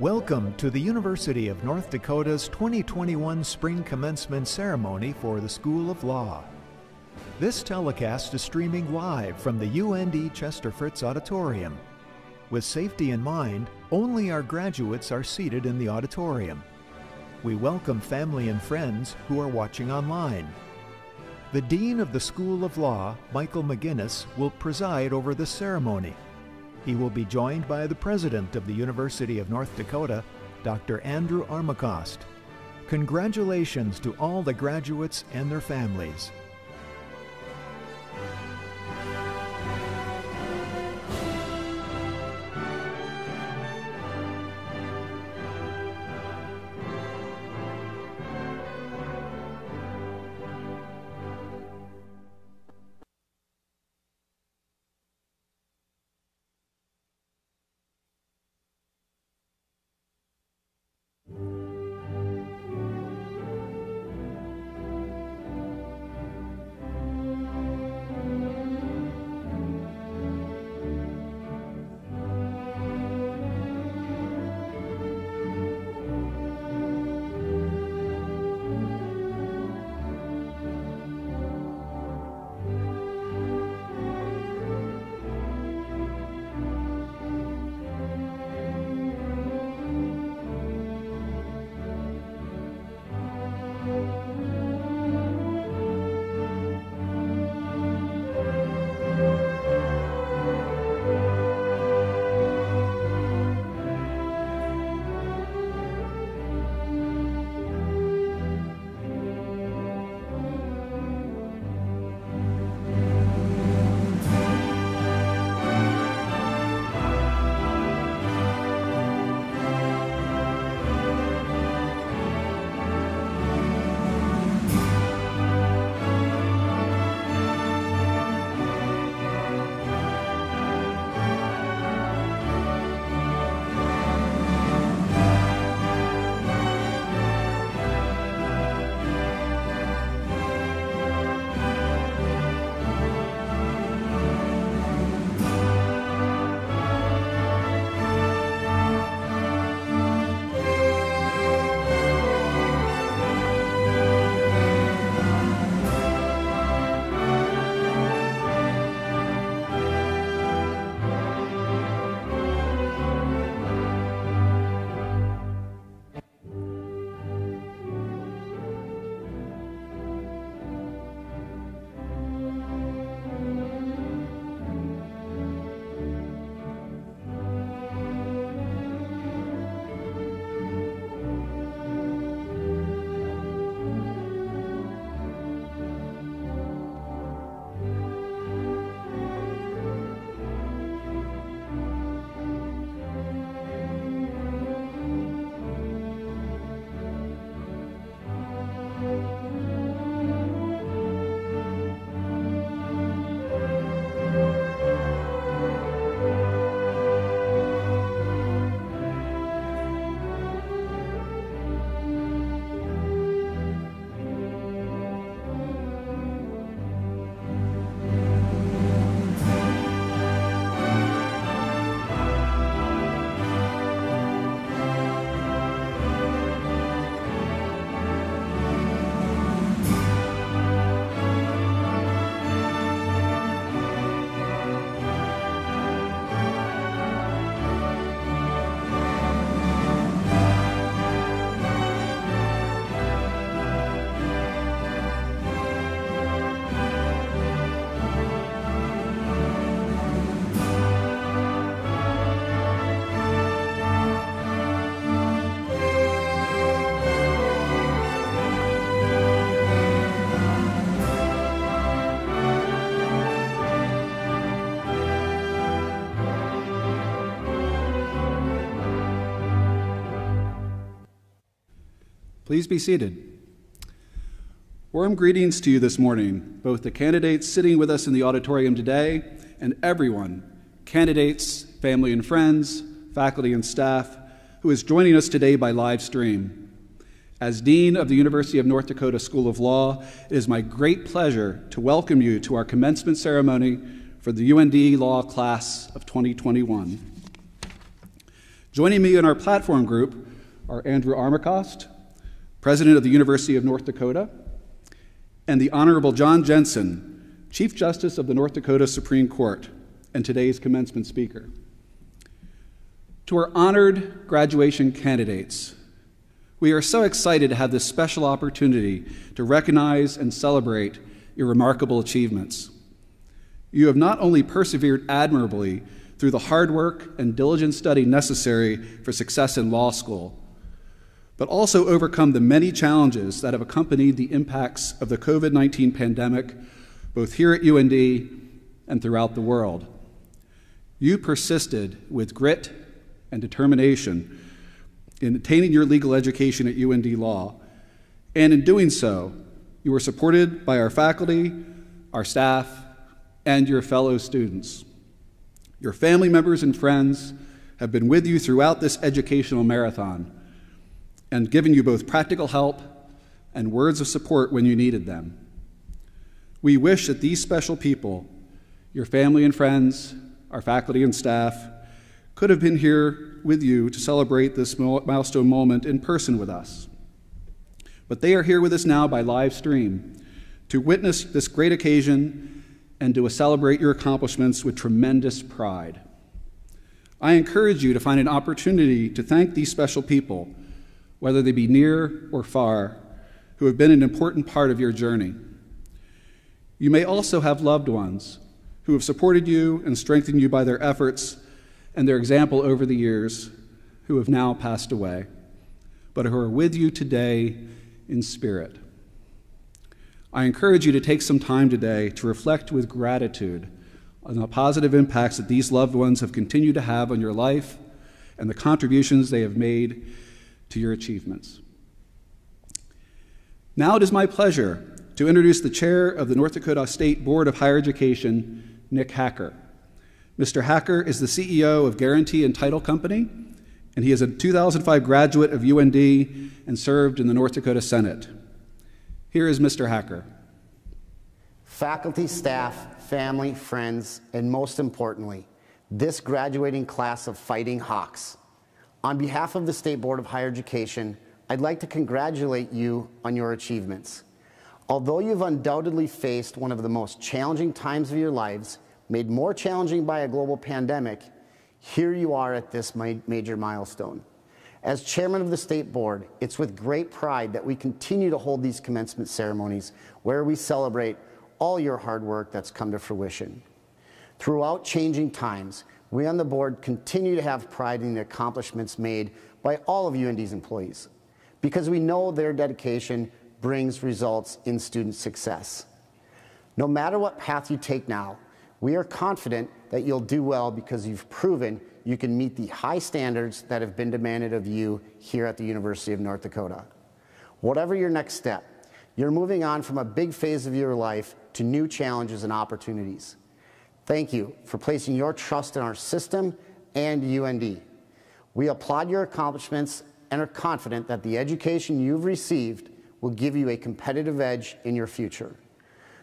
Welcome to the University of North Dakota's 2021 Spring Commencement Ceremony for the School of Law. This telecast is streaming live from the UND Chester Fritz Auditorium. With safety in mind, only our graduates are seated in the auditorium. We welcome family and friends who are watching online. The Dean of the School of Law, Michael McGinniss, will preside over the ceremony. He will be joined by the President of the University of North Dakota, Dr. Andrew Armacost. Congratulations to all the graduates and their families. Please be seated. Warm greetings to you this morning, both the candidates sitting with us in the auditorium today and everyone, candidates, family and friends, faculty and staff, who is joining us today by live stream. As Dean of the University of North Dakota School of Law, it is my great pleasure to welcome you to our commencement ceremony for the UND Law class of 2021. Joining me in our platform group are Andrew Armacost, President of the University of North Dakota, and the Honorable Jon Jensen, Chief Justice of the North Dakota Supreme Court, and today's commencement speaker. To our honored graduation candidates, we are so excited to have this special opportunity to recognize and celebrate your remarkable achievements. You have not only persevered admirably through the hard work and diligent study necessary for success in law school, but also overcome the many challenges that have accompanied the impacts of the COVID 19 pandemic, both here at UND and throughout the world. You persisted with grit and determination in attaining your legal education at UND Law, and in doing so, you were supported by our faculty, our staff, and your fellow students. Your family members and friends have been with you throughout this educational marathon and given you both practical help and words of support when you needed them. We wish that these special people, your family and friends, our faculty and staff, could have been here with you to celebrate this milestone moment in person with us. But they are here with us now by live stream to witness this great occasion and to celebrate your accomplishments with tremendous pride. I encourage you to find an opportunity to thank these special people, whether they be near or far, who have been an important part of your journey. You may also have loved ones who have supported you and strengthened you by their efforts and their example over the years, who have now passed away, but who are with you today in spirit. I encourage you to take some time today to reflect with gratitude on the positive impacts that these loved ones have continued to have on your life and the contributions they have made to your achievements. Now it is my pleasure to introduce the chair of the North Dakota State Board of Higher Education, Nick Hacker. Mr. Hacker is the CEO of Guaranty and Title Company, and he is a 2005 graduate of UND and served in the North Dakota Senate. Here is Mr. Hacker. Faculty, staff, family, friends, and most importantly, this graduating class of Fighting Hawks. On behalf of the State Board of Higher Education, I'd like to congratulate you on your achievements. Although you've undoubtedly faced one of the most challenging times of your lives, made more challenging by a global pandemic, here you are at this major milestone. As chairman of the state board, it's with great pride that we continue to hold these commencement ceremonies where we celebrate all your hard work that's come to fruition. Throughout changing times, we on the board continue to have pride in the accomplishments made by all of UND's employees because we know their dedication brings results in student success. No matter what path you take now, we are confident that you'll do well because you've proven you can meet the high standards that have been demanded of you here at the University of North Dakota. Whatever your next step, you're moving on from a big phase of your life to new challenges and opportunities. Thank you for placing your trust in our system and UND. We applaud your accomplishments and are confident that the education you've received will give you a competitive edge in your future.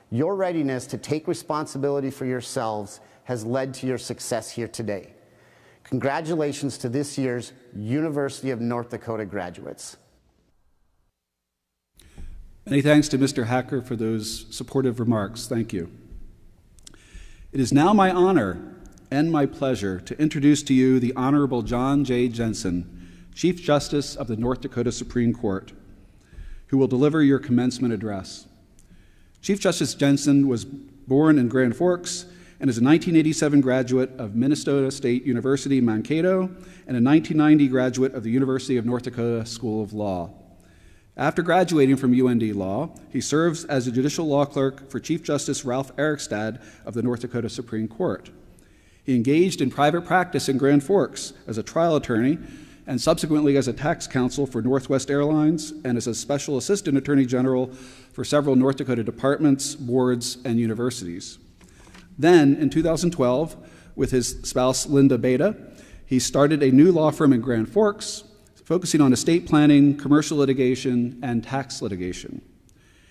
Your readiness to take responsibility for yourselves has led to your success here today. Congratulations to this year's University of North Dakota graduates. Many thanks to Mr. Hacker for those supportive remarks. Thank you. It is now my honor and my pleasure to introduce to you the Honorable Jon J. Jensen, Chief Justice of the North Dakota Supreme Court, who will deliver your commencement address. Chief Justice Jensen was born in Grand Forks and is a 1987 graduate of Minnesota State University Mankato and a 1990 graduate of the University of North Dakota School of Law. After graduating from UND Law, he serves as a judicial law clerk for Chief Justice Ralph Erickstad of the North Dakota Supreme Court. He engaged in private practice in Grand Forks as a trial attorney and subsequently as a tax counsel for Northwest Airlines and as a special assistant attorney general for several North Dakota departments, boards, and universities. Then, in 2012, with his spouse Linda Beta, he started a new law firm in Grand Forks, focusing on estate planning, commercial litigation, and tax litigation.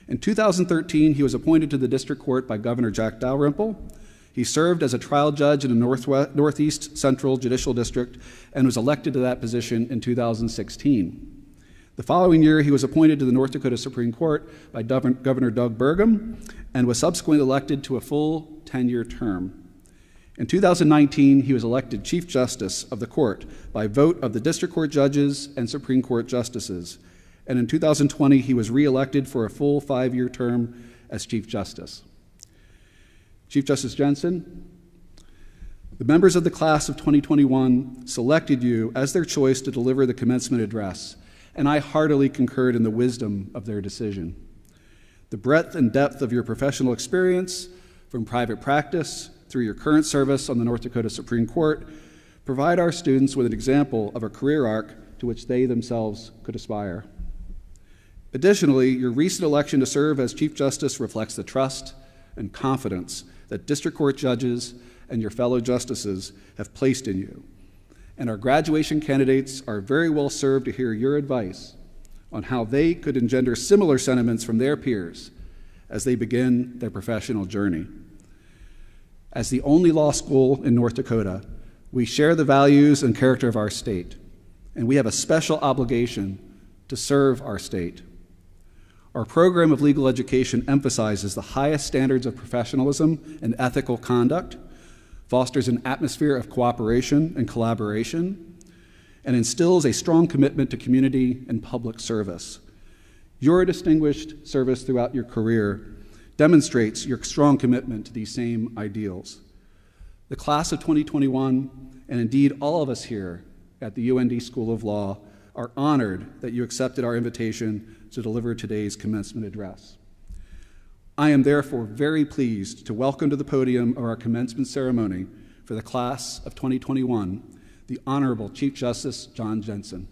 In 2013, he was appointed to the district court by Governor Jack Dalrymple. He served as a trial judge in the Northwest, Northeast Central Judicial District and was elected to that position in 2016. The following year, he was appointed to the North Dakota Supreme Court by Governor Doug Burgum and was subsequently elected to a full 10 year term. In 2019, he was elected Chief Justice of the court by vote of the District Court judges and Supreme Court justices. And in 2020, he was reelected for a full five year term as Chief Justice. Chief Justice Jensen, the members of the class of 2021 selected you as their choice to deliver the commencement address, and I heartily concurred in the wisdom of their decision. The breadth and depth of your professional experience, from private practice through your current service on the North Dakota Supreme Court, provide our students with an example of a career arc to which they themselves could aspire. Additionally, your recent election to serve as Chief Justice reflects the trust and confidence that district court judges and your fellow justices have placed in you. And our graduation candidates are very well served to hear your advice on how they could engender similar sentiments from their peers as they begin their professional journey. As the only law school in North Dakota, we share the values and character of our state, and we have a special obligation to serve our state. Our program of legal education emphasizes the highest standards of professionalism and ethical conduct, fosters an atmosphere of cooperation and collaboration, and instills a strong commitment to community and public service. Your distinguished service throughout your career demonstrates your strong commitment to these same ideals. The class of 2021, and indeed all of us here at the UND School of Law, are honored that you accepted our invitation to deliver today's commencement address. I am therefore very pleased to welcome to the podium of our commencement ceremony for the class of 2021 the Honorable Chief Justice Jon Jensen.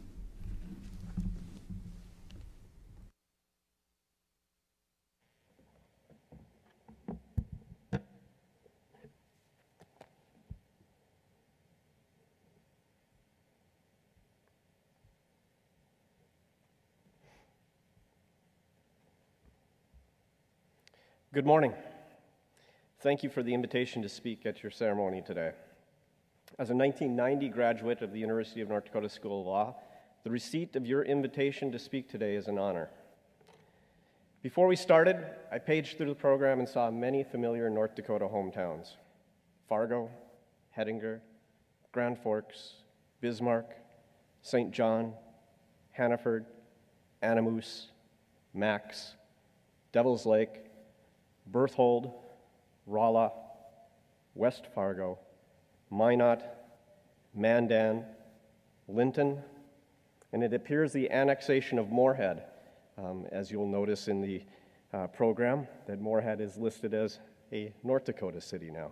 Good morning. Thank you for the invitation to speak at your ceremony today. As a 1990 graduate of the University of North Dakota School of Law, the receipt of your invitation to speak today is an honor. Before we started, I paged through the program and saw many familiar North Dakota hometowns Fargo, Hettinger, Grand Forks, Bismarck, St. John, Hannaford, Animas, Max, Devil's Lake, Berthold, Rolla, West Fargo, Minot, Mandan, Linton, and it appears the annexation of Moorhead, um, as you'll notice in the uh, program, that Moorhead is listed as a North Dakota city now.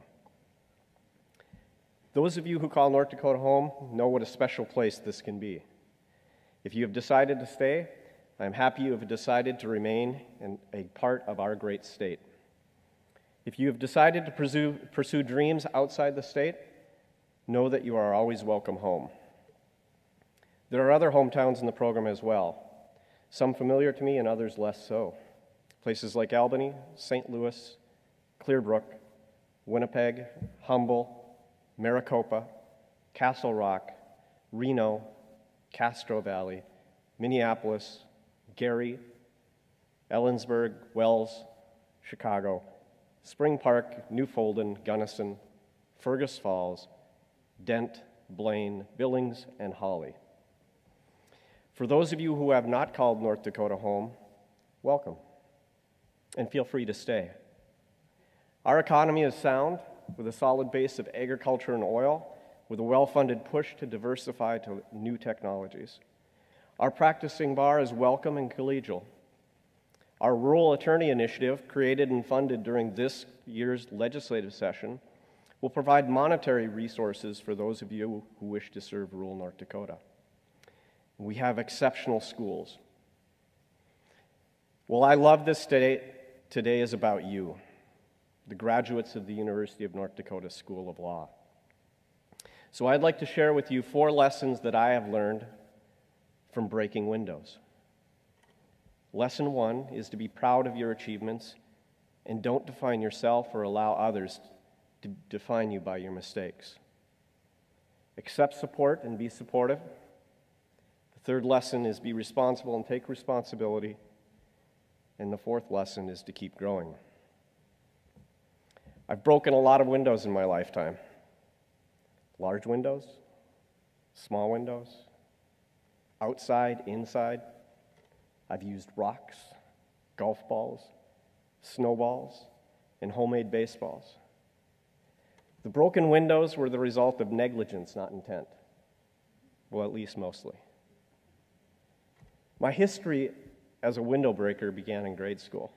Those of you who call North Dakota home know what a special place this can be. If you have decided to stay, I'm happy you have decided to remain in a part of our great state. If you have decided to pursue, pursue dreams outside the state, know that you are always welcome home. There are other hometowns in the program as well, some familiar to me and others less so. Places like Albany, St. Louis, Clearbrook, Winnipeg, Humble, Maricopa, Castle Rock, Reno, Castro Valley, Minneapolis, Gary, Ellensburg, Wells, Chicago, Spring Park, Newfolden, Gunnison, Fergus Falls, Dent, Blaine, Billings, and Holly. For those of you who have not called North Dakota home, welcome, and feel free to stay. Our economy is sound, with a solid base of agriculture and oil, with a well funded push to diversify to new technologies. Our practicing bar is welcome and collegial, our Rural Attorney Initiative, created and funded during this year's legislative session, will provide monetary resources for those of you who wish to serve rural North Dakota. We have exceptional schools. Well, I love this today. Today is about you, the graduates of the University of North Dakota School of Law. So I'd like to share with you four lessons that I have learned from breaking windows. Lesson one is to be proud of your achievements and don't define yourself or allow others to define you by your mistakes. Accept support and be supportive. The third lesson is be responsible and take responsibility. And the fourth lesson is to keep growing. I've broken a lot of windows in my lifetime large windows, small windows, outside, inside. I've used rocks, golf balls, snowballs, and homemade baseballs. The broken windows were the result of negligence, not intent. Well, at least mostly. My history as a window breaker began in grade school.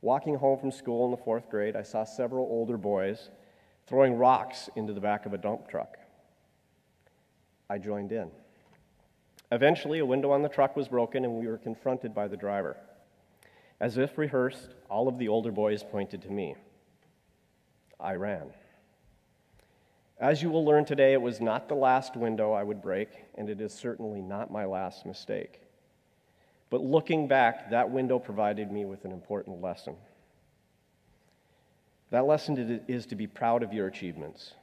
Walking home from school in the fourth grade, I saw several older boys throwing rocks into the back of a dump truck. I joined in. Eventually, a window on the truck was broken and we were confronted by the driver. As if rehearsed, all of the older boys pointed to me. I ran. As you will learn today, it was not the last window I would break, and it is certainly not my last mistake. But looking back, that window provided me with an important lesson. That lesson is to be proud of your achievements,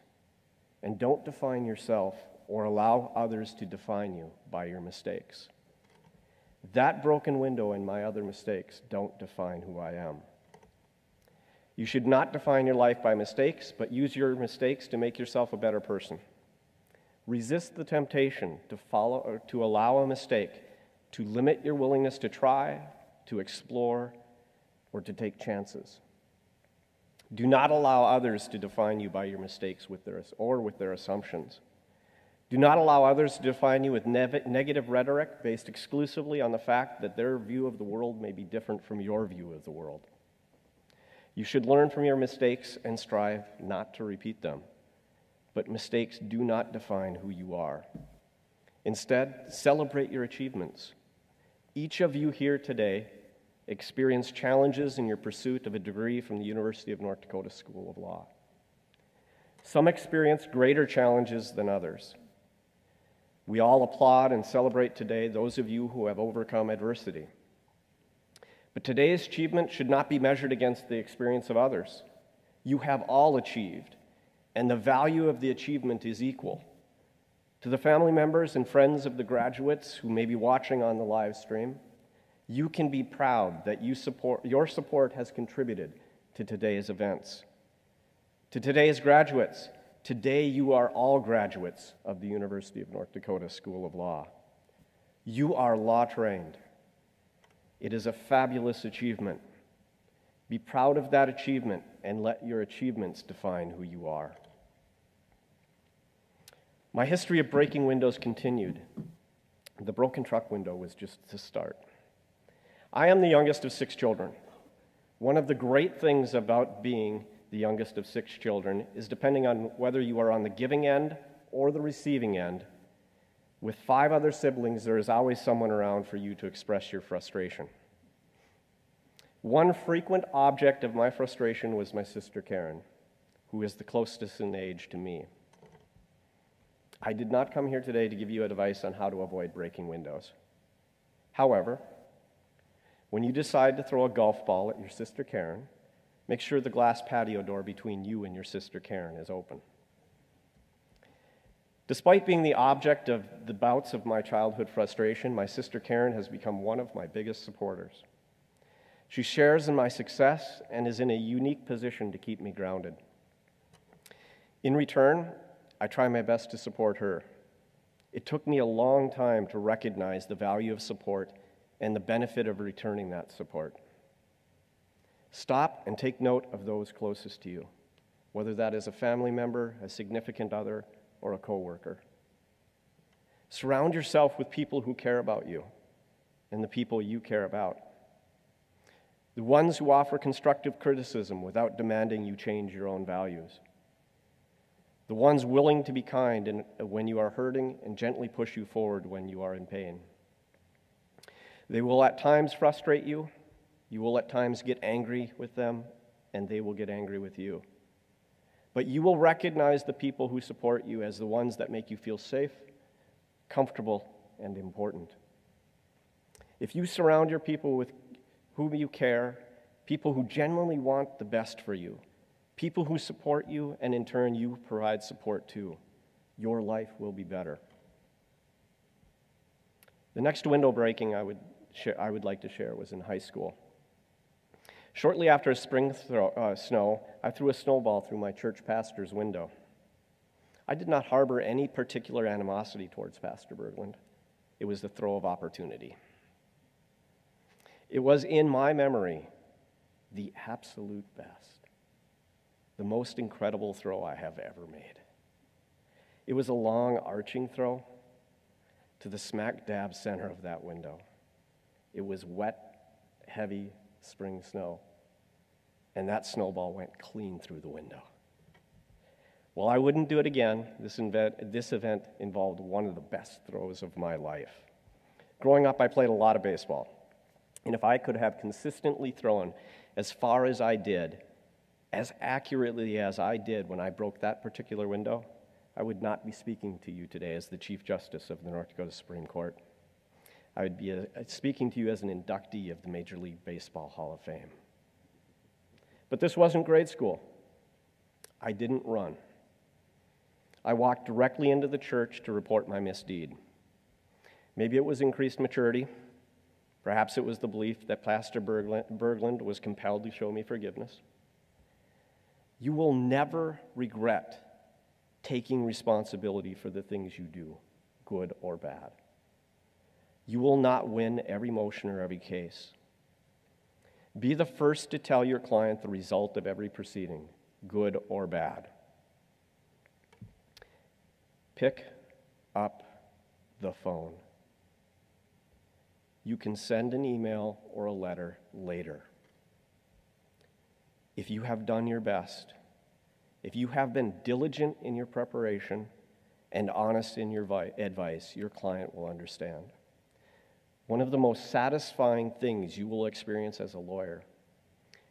and don't define yourself or allow others to define you by your mistakes. That broken window and my other mistakes don't define who I am. You should not define your life by mistakes, but use your mistakes to make yourself a better person. Resist the temptation to follow or to allow a mistake to limit your willingness to try, to explore, or to take chances. Do not allow others to define you by your mistakes with their, or with their assumptions. Do not allow others to define you with ne- negative rhetoric based exclusively on the fact that their view of the world may be different from your view of the world. You should learn from your mistakes and strive not to repeat them. But mistakes do not define who you are. Instead, celebrate your achievements. Each of you here today experienced challenges in your pursuit of a degree from the University of North Dakota School of Law. Some experienced greater challenges than others. We all applaud and celebrate today those of you who have overcome adversity. But today's achievement should not be measured against the experience of others. You have all achieved, and the value of the achievement is equal. To the family members and friends of the graduates who may be watching on the live stream, you can be proud that you support, your support has contributed to today's events. To today's graduates, Today, you are all graduates of the University of North Dakota School of Law. You are law trained. It is a fabulous achievement. Be proud of that achievement and let your achievements define who you are. My history of breaking windows continued. The broken truck window was just the start. I am the youngest of six children. One of the great things about being the youngest of six children, is depending on whether you are on the giving end or the receiving end. With five other siblings, there is always someone around for you to express your frustration. One frequent object of my frustration was my sister Karen, who is the closest in age to me. I did not come here today to give you advice on how to avoid breaking windows. However, when you decide to throw a golf ball at your sister Karen, Make sure the glass patio door between you and your sister Karen is open. Despite being the object of the bouts of my childhood frustration, my sister Karen has become one of my biggest supporters. She shares in my success and is in a unique position to keep me grounded. In return, I try my best to support her. It took me a long time to recognize the value of support and the benefit of returning that support. Stop and take note of those closest to you, whether that is a family member, a significant other, or a coworker. Surround yourself with people who care about you and the people you care about. The ones who offer constructive criticism without demanding you change your own values. The ones willing to be kind when you are hurting and gently push you forward when you are in pain. They will at times frustrate you, you will at times get angry with them, and they will get angry with you. But you will recognize the people who support you as the ones that make you feel safe, comfortable, and important. If you surround your people with whom you care, people who genuinely want the best for you, people who support you, and in turn, you provide support too. Your life will be better. The next window breaking I would, share, I would like to share was in high school. Shortly after a spring uh, snow, I threw a snowball through my church pastor's window. I did not harbor any particular animosity towards Pastor Berglund. It was the throw of opportunity. It was, in my memory, the absolute best, the most incredible throw I have ever made. It was a long, arching throw to the smack dab center of that window. It was wet, heavy spring snow, and that snowball went clean through the window. Well, I wouldn't do it again. This event, this event involved one of the best throws of my life. Growing up, I played a lot of baseball. And if I could have consistently thrown as far as I did, as accurately as I did when I broke that particular window, I would not be speaking to you today as the Chief Justice of the North Dakota Supreme Court. I would be uh, speaking to you as an inductee of the Major League Baseball Hall of Fame. But this wasn't grade school. I didn't run. I walked directly into the church to report my misdeed. Maybe it was increased maturity. Perhaps it was the belief that Pastor Berglund was compelled to show me forgiveness. You will never regret taking responsibility for the things you do, good or bad. You will not win every motion or every case. Be the first to tell your client the result of every proceeding, good or bad. Pick up the phone. You can send an email or a letter later. If you have done your best, if you have been diligent in your preparation and honest in your vi- advice, your client will understand. One of the most satisfying things you will experience as a lawyer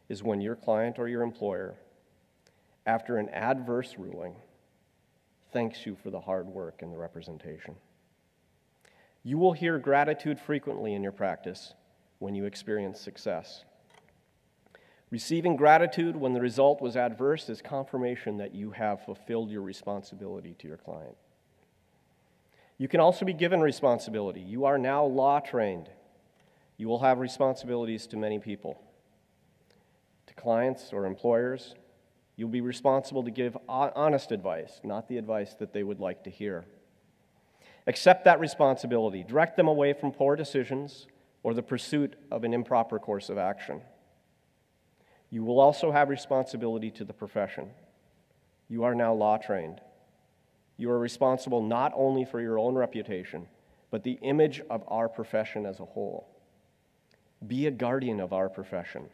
is when your client or your employer, after an adverse ruling, thanks you for the hard work and the representation. You will hear gratitude frequently in your practice when you experience success. Receiving gratitude when the result was adverse is confirmation that you have fulfilled your responsibility to your client. You can also be given responsibility. You are now law trained. You will have responsibilities to many people, to clients or employers. You'll be responsible to give honest advice, not the advice that they would like to hear. Accept that responsibility. Direct them away from poor decisions or the pursuit of an improper course of action. You will also have responsibility to the profession. You are now law trained. You are responsible not only for your own reputation, but the image of our profession as a whole. Be a guardian of our profession.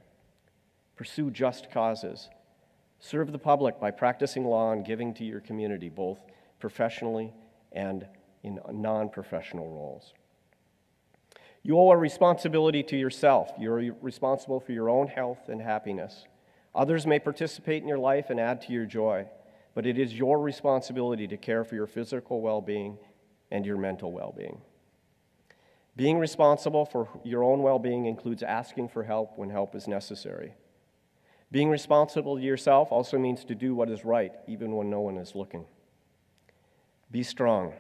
Pursue just causes. Serve the public by practicing law and giving to your community, both professionally and in non professional roles. You owe a responsibility to yourself. You're responsible for your own health and happiness. Others may participate in your life and add to your joy, but it is your responsibility to care for your physical well being and your mental well being. Being responsible for your own well being includes asking for help when help is necessary. Being responsible to yourself also means to do what is right, even when no one is looking. Be strong.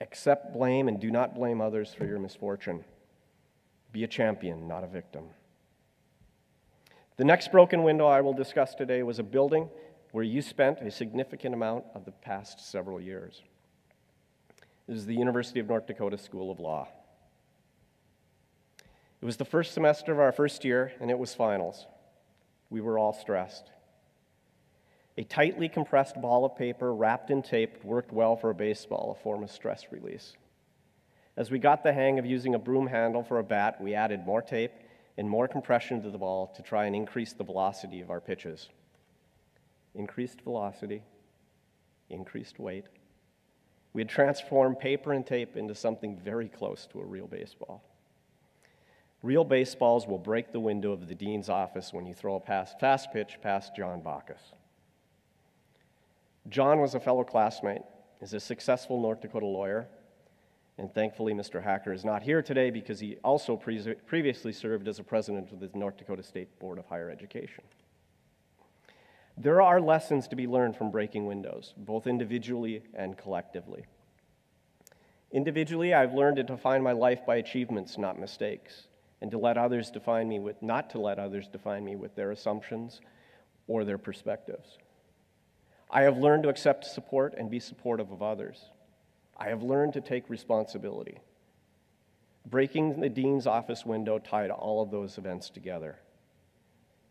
Accept blame and do not blame others for your misfortune. Be a champion, not a victim. The next broken window I will discuss today was a building where you spent a significant amount of the past several years. This is the University of North Dakota School of Law. It was the first semester of our first year, and it was finals. We were all stressed. A tightly compressed ball of paper wrapped in tape worked well for a baseball, a form of stress release. As we got the hang of using a broom handle for a bat, we added more tape and more compression to the ball to try and increase the velocity of our pitches. Increased velocity, increased weight. We had transformed paper and tape into something very close to a real baseball. Real baseballs will break the window of the dean's office when you throw a pass, fast pitch past John Bacchus. John was a fellow classmate, is a successful North Dakota lawyer, and thankfully Mr. Hacker is not here today because he also pre- previously served as a president of the North Dakota State Board of Higher Education. There are lessons to be learned from breaking windows, both individually and collectively. Individually, I've learned to define my life by achievements, not mistakes, and to let others define me with not to let others define me with their assumptions or their perspectives. I have learned to accept support and be supportive of others. I have learned to take responsibility. Breaking the dean's office window tied all of those events together.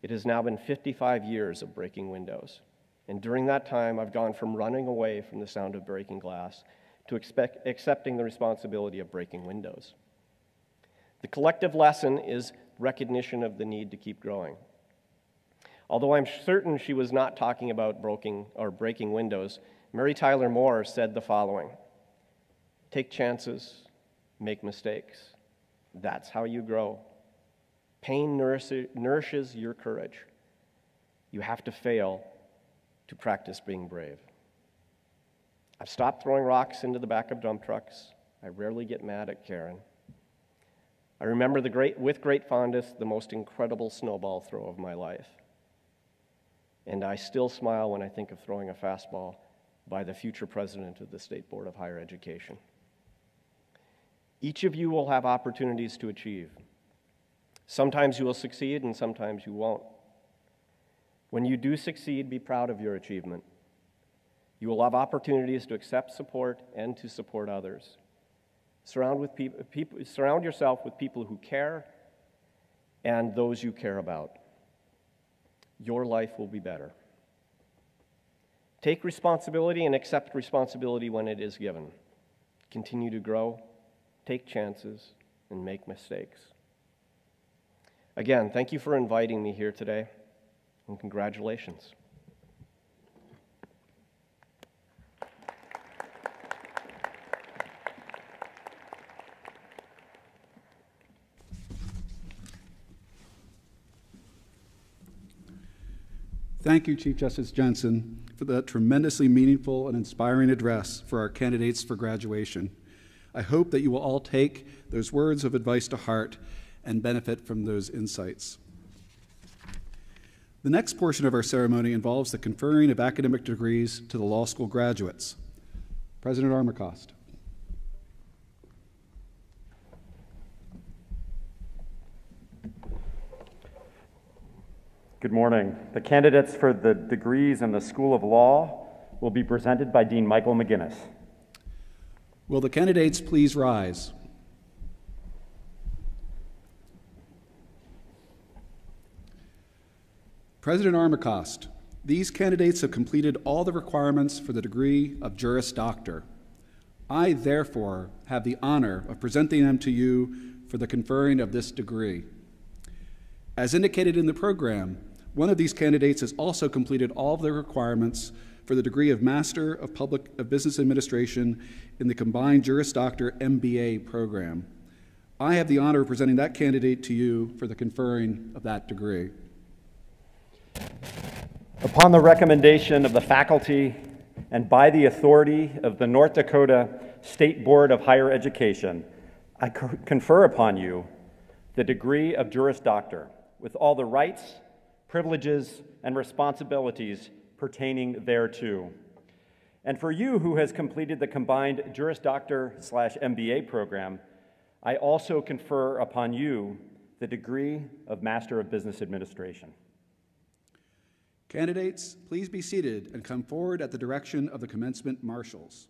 It has now been 55 years of breaking windows. And during that time, I've gone from running away from the sound of breaking glass to expect, accepting the responsibility of breaking windows. The collective lesson is recognition of the need to keep growing. Although I'm certain she was not talking about broken or breaking windows, Mary Tyler Moore said the following Take chances, make mistakes. That's how you grow. Pain nourishes your courage. You have to fail to practice being brave. I've stopped throwing rocks into the back of dump trucks. I rarely get mad at Karen. I remember the great, with great fondness the most incredible snowball throw of my life. And I still smile when I think of throwing a fastball by the future president of the State Board of Higher Education. Each of you will have opportunities to achieve. Sometimes you will succeed and sometimes you won't. When you do succeed, be proud of your achievement. You will have opportunities to accept support and to support others. Surround, with people, people, surround yourself with people who care and those you care about. Your life will be better. Take responsibility and accept responsibility when it is given. Continue to grow, take chances, and make mistakes. Again, thank you for inviting me here today, and congratulations. Thank you, Chief Justice Jensen, for that tremendously meaningful and inspiring address for our candidates for graduation. I hope that you will all take those words of advice to heart and benefit from those insights. The next portion of our ceremony involves the conferring of academic degrees to the law school graduates. President Armacost. Good morning. The candidates for the degrees in the School of Law will be presented by Dean Michael McGinniss. Will the candidates please rise? President Armacost, these candidates have completed all the requirements for the degree of Juris Doctor. I, therefore, have the honor of presenting them to you for the conferring of this degree. As indicated in the program, one of these candidates has also completed all of the requirements for the degree of Master of Public of Business Administration in the combined Juris Doctor MBA program. I have the honor of presenting that candidate to you for the conferring of that degree. Upon the recommendation of the faculty and by the authority of the North Dakota State Board of Higher Education, I confer upon you the degree of Juris Doctor with all the rights privileges, and responsibilities pertaining thereto. And for you who has completed the combined Juris Doctor slash MBA program, I also confer upon you the degree of Master of Business Administration. Candidates, please be seated and come forward at the direction of the commencement marshals.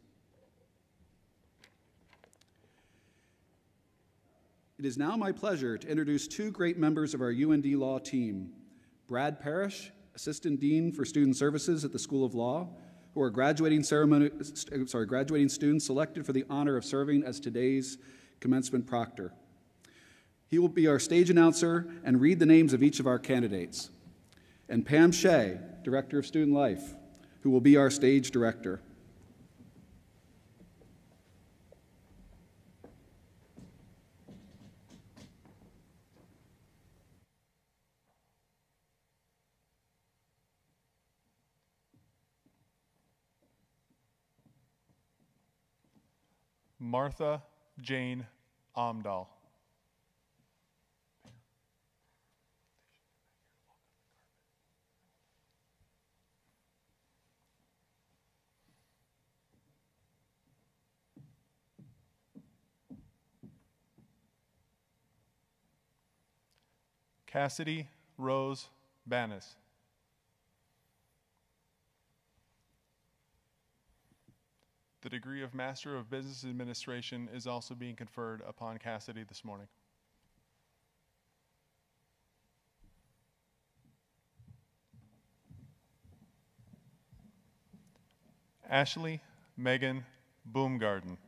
It is now my pleasure to introduce two great members of our UND Law team Brad Parrish, Assistant Dean for Student Services at the School of Law, who are graduating, ceremony, sorry, graduating students selected for the honor of serving as today's commencement proctor. He will be our stage announcer and read the names of each of our candidates. And Pam Shea, Director of Student Life, who will be our stage director. Martha Jane Amdahl. Cassidy Rose Banis. The degree of Master of Business Administration is also being conferred upon Cassidy this morning. Ashley Megan Boomgarden.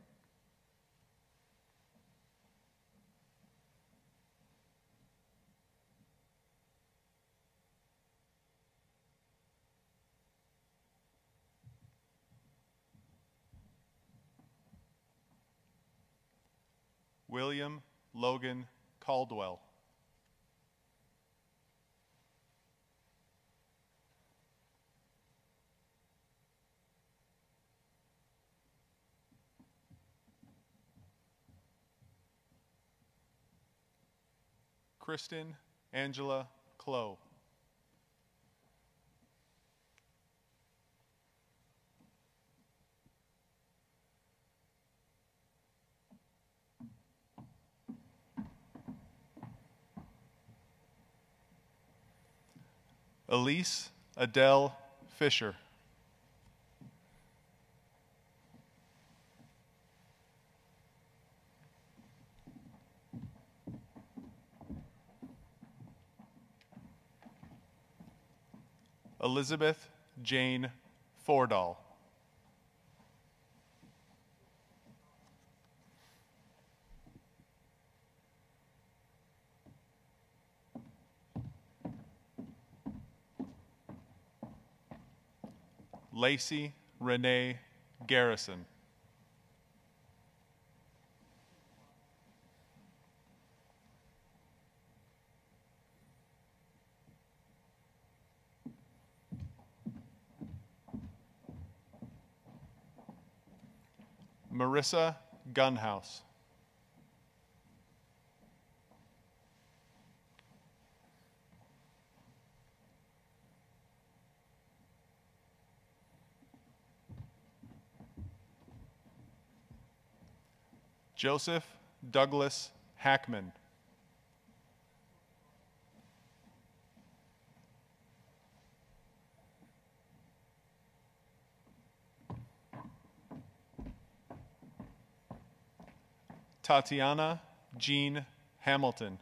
William Logan Caldwell. Kristen Angela Clow. Elise Adele Fisher. Elizabeth Jane Fordall. Lacey Renee Garrison. Marissa Gunhouse. Joseph Douglas Hackman. Tatiana Jean Hamilton.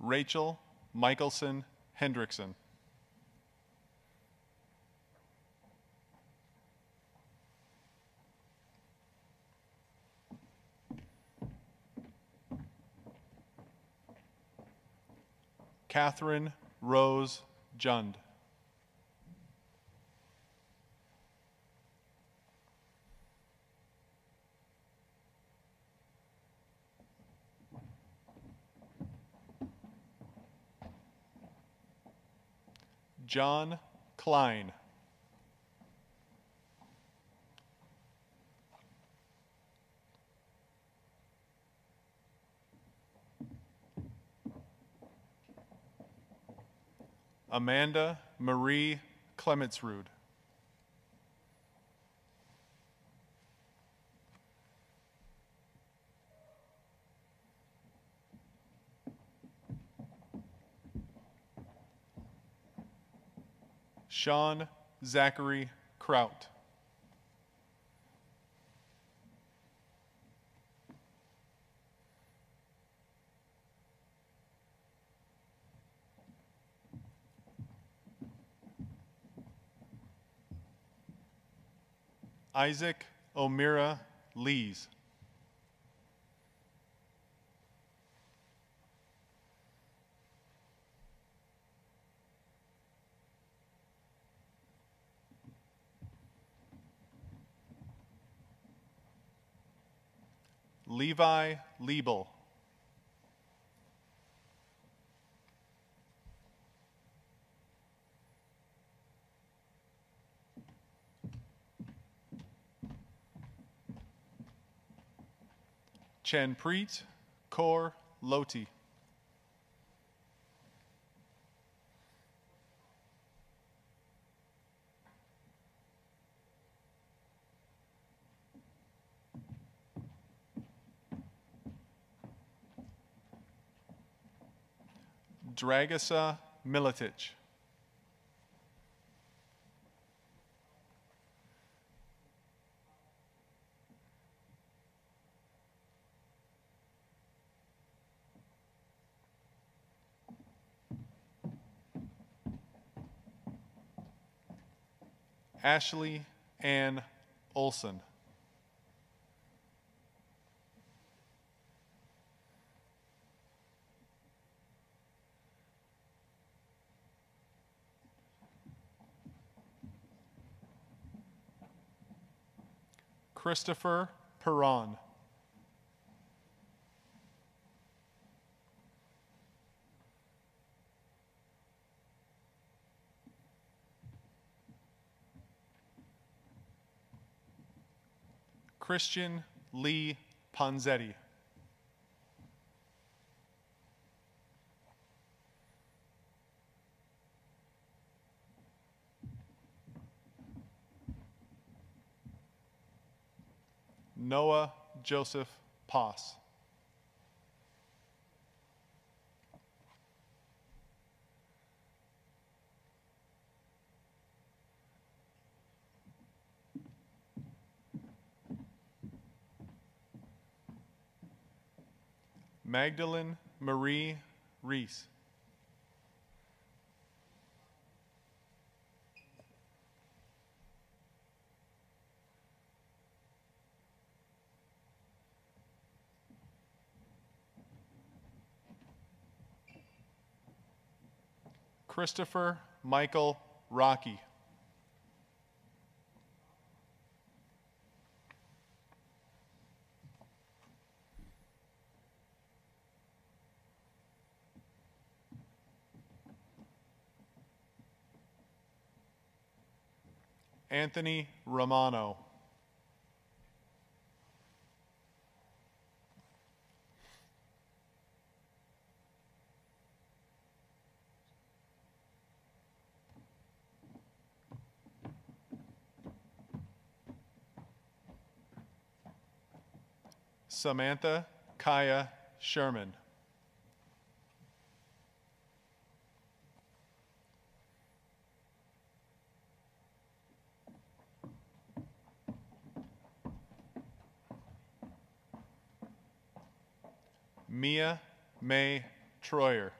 Rachel Michelson Hendrickson. Catherine Rose Jund. John Klein. Amanda Marie Clemetsrud. Sean Zachary Kraut. Isaac O'Meara Lees. Levi Liebel. Chanpreet Kaur Loti. Dragisa Miletic. Ashley Ann Olson. Christopher Perron. Christian Lee Ponzetti. Noah Joseph Poss. Magdalene Marie Reese. Christopher Michael Rocky. Anthony Romano. Samantha Kaya Sherman. Mia May Troyer.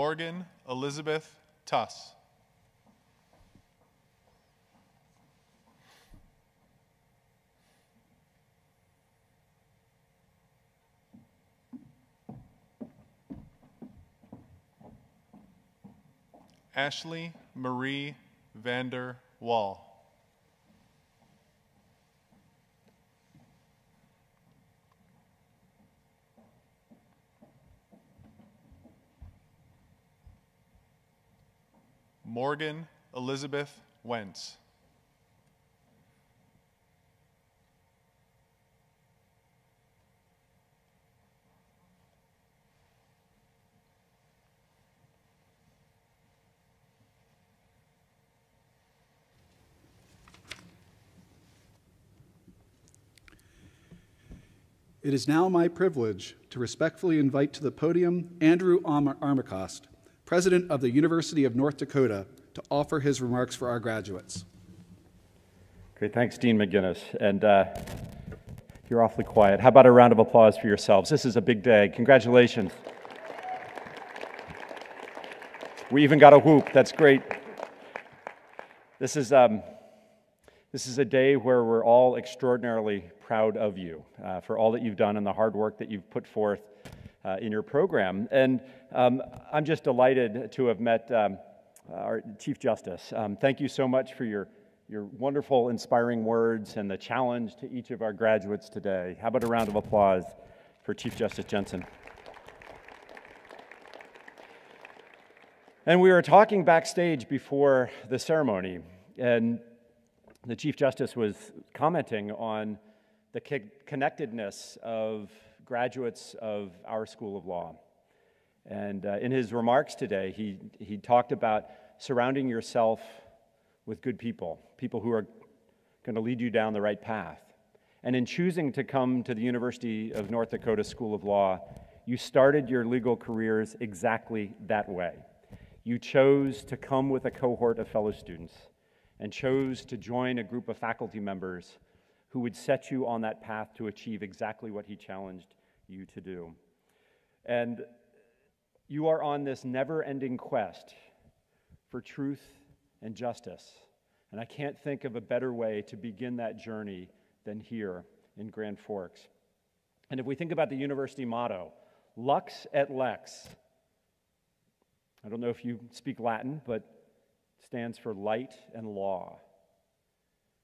Morgan Elizabeth Tuss. Ashley Marie Vander Wall. Morgan Elizabeth Wentz. It is now my privilege to respectfully invite to the podium Andrew Armacost, President of the University of North Dakota, to offer his remarks for our graduates. Great, thanks, Dean McGinniss. And uh, you're awfully quiet. How about a round of applause for yourselves? This is a big day. Congratulations. We even got a whoop. That's great. This is, um, this is a day where we're all extraordinarily proud of you uh, for all that you've done and the hard work that you've put forth uh, in your program. And um, I'm just delighted to have met um, our Chief Justice. Um, thank you so much for your, your wonderful, inspiring words and the challenge to each of our graduates today. How about a round of applause for Chief Justice Jensen? And we were talking backstage before the ceremony, and the Chief Justice was commenting on the connectedness of graduates of our School of Law. And uh, in his remarks today, he, he talked about surrounding yourself with good people, people who are going to lead you down the right path. And in choosing to come to the University of North Dakota School of Law, you started your legal careers exactly that way. You chose to come with a cohort of fellow students and chose to join a group of faculty members who would set you on that path to achieve exactly what he challenged you to do. And you are on this never ending quest for truth and justice. And I can't think of a better way to begin that journey than here in Grand Forks. And if we think about the university motto, Lux et Lex, I don't know if you speak Latin, but stands for light and law.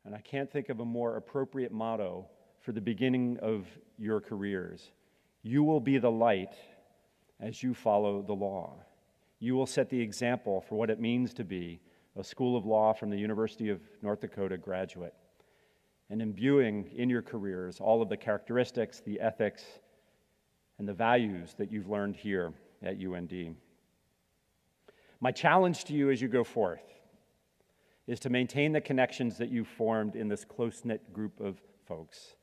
And I can't think of a more appropriate motto for the beginning of your careers. You will be the light as you follow the law. You will set the example for what it means to be a School of Law from the University of North Dakota graduate, and imbuing in your careers all of the characteristics, the ethics, and the values that you've learned here at UND. My challenge to you as you go forth is to maintain the connections that you've formed in this close knit group of folks.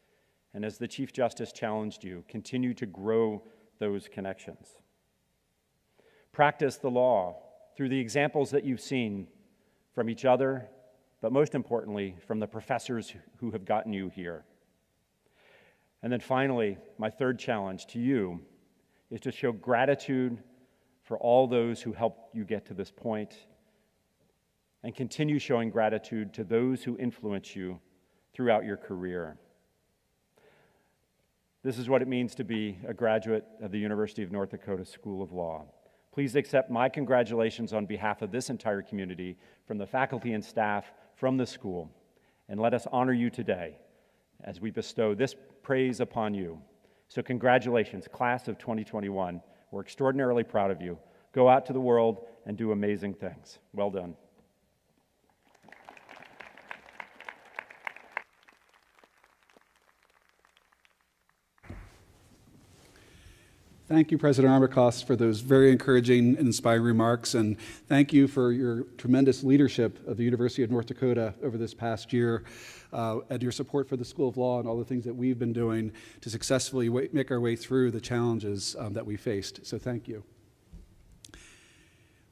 And as the Chief Justice challenged you, continue to grow those connections. Practice the law through the examples that you've seen from each other, but most importantly, from the professors who have gotten you here. And then finally, my third challenge to you is to show gratitude for all those who helped you get to this point and continue showing gratitude to those who influence you throughout your career. This is what it means to be a graduate of the University of North Dakota School of Law. Please accept my congratulations on behalf of this entire community, from the faculty and staff, from the school, and let us honor you today as we bestow this praise upon you. So, congratulations, class of 2021. We're extraordinarily proud of you. Go out to the world and do amazing things. Well done. Thank you, President Armacost, for those very encouraging and inspiring remarks. And thank you for your tremendous leadership of the University of North Dakota over this past year uh, and your support for the School of Law and all the things that we've been doing to successfully make our way through the challenges um, that we faced. So thank you.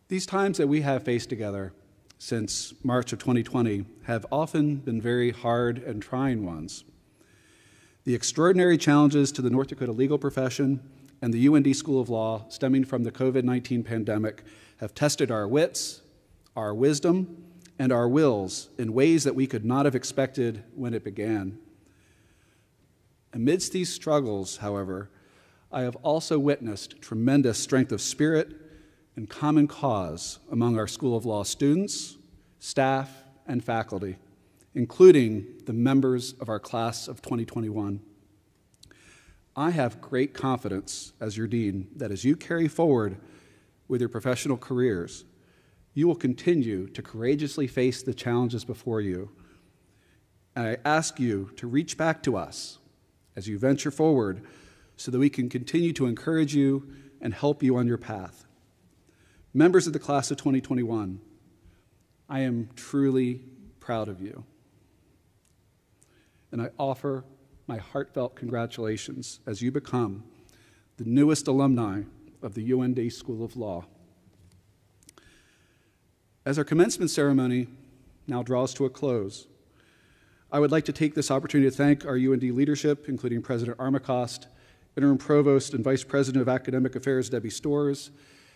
These times that we have faced together since March of 2020 have often been very hard and trying ones. The extraordinary challenges to the North Dakota legal profession and the UND School of Law stemming from the COVID 19 pandemic have tested our wits, our wisdom, and our wills in ways that we could not have expected when it began. Amidst these struggles, however, I have also witnessed tremendous strength of spirit and common cause among our School of Law students, staff, and faculty, including the members of our class of 2021. I have great confidence as your dean that as you carry forward with your professional careers, you will continue to courageously face the challenges before you. And I ask you to reach back to us as you venture forward so that we can continue to encourage you and help you on your path. Members of the class of 2021, I am truly proud of you. And I offer my heartfelt congratulations as you become the newest alumni of the UND School of Law. As our commencement ceremony now draws to a close, I would like to take this opportunity to thank our UND leadership, including President Armacost, Interim Provost and Vice President of Academic Affairs Debbie Storrs,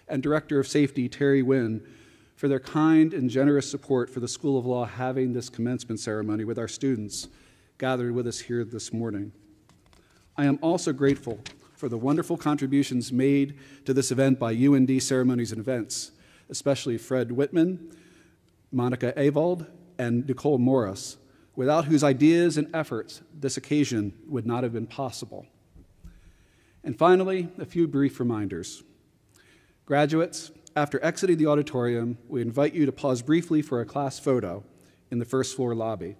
and Director of Safety Terry Wynn, for their kind and generous support for the School of Law having this commencement ceremony with our students gathered with us here this morning. I am also grateful for the wonderful contributions made to this event by UND Ceremonies and Events, especially Fred Whitman, Monica Avald, and Nicole Morris, without whose ideas and efforts this occasion would not have been possible. And finally, a few brief reminders. Graduates, after exiting the auditorium, we invite you to pause briefly for a class photo in the first floor lobby.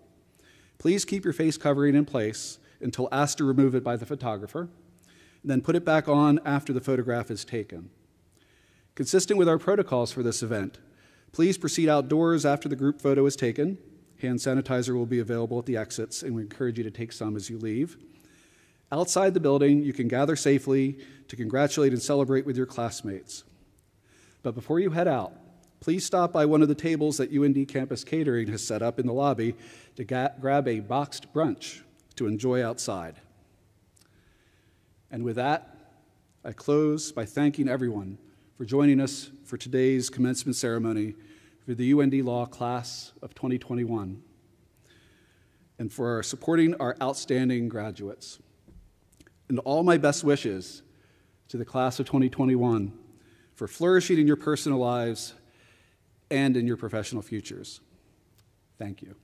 Please keep your face covering in place until asked to remove it by the photographer, then put it back on after the photograph is taken. Consistent with our protocols for this event, please proceed outdoors after the group photo is taken. Hand sanitizer will be available at the exits, and we encourage you to take some as you leave. Outside the building, you can gather safely to congratulate and celebrate with your classmates. But before you head out, please stop by one of the tables that UND Campus Catering has set up in the lobby to ga- grab a boxed brunch to enjoy outside. And with that, I close by thanking everyone for joining us for today's commencement ceremony for the UND Law class of 2021 and for supporting our outstanding graduates. And all my best wishes to the class of 2021 for flourishing in your personal lives and in your professional futures. Thank you.